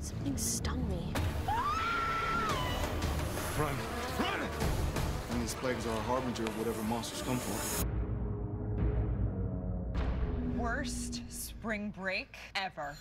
Something stung me. Run! Run! And these plagues are a harbinger of whatever monsters come for. Worst spring break ever.